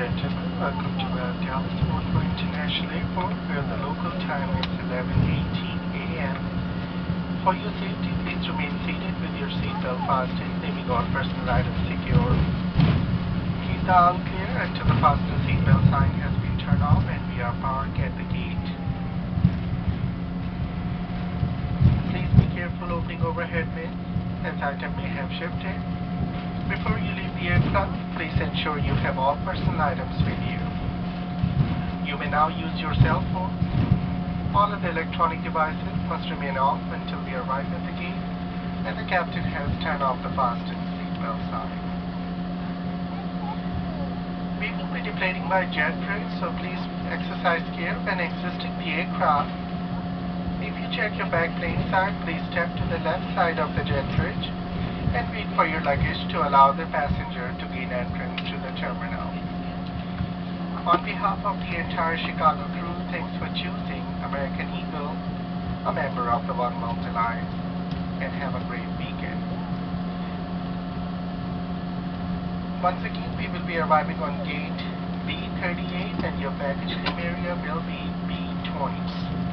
gentlemen, welcome to uh, Dallas Fort Worth International Airport, where the local time is 11.18 a.m. For your safety, please remain seated with your seatbelt fastened, leaving all personal items secure. Keep the aisle clear until the fasten seatbelt sign has been turned off and we are parked at the gate. Please be careful opening overhead bins, as items may have shifted. Before you leave the aircraft, please ensure you have all personal items with you. You may now use your cell phone. All of the electronic devices must remain off until we arrive at the gate and the captain has turned off the fasten seatbelt sign. We will be deplaning by jet bridge, so please exercise care when exiting the aircraft. If you check your bag plane side, please step to the left side of the jet bridge and wait for your luggage to allow the passenger to gain entrance to the terminal. On behalf of the entire Chicago crew, thanks for choosing American Eagle, a member of the One World Alliance, and have a great weekend. Once again, we will be arriving on gate B38 and your baggage claim area will be B20.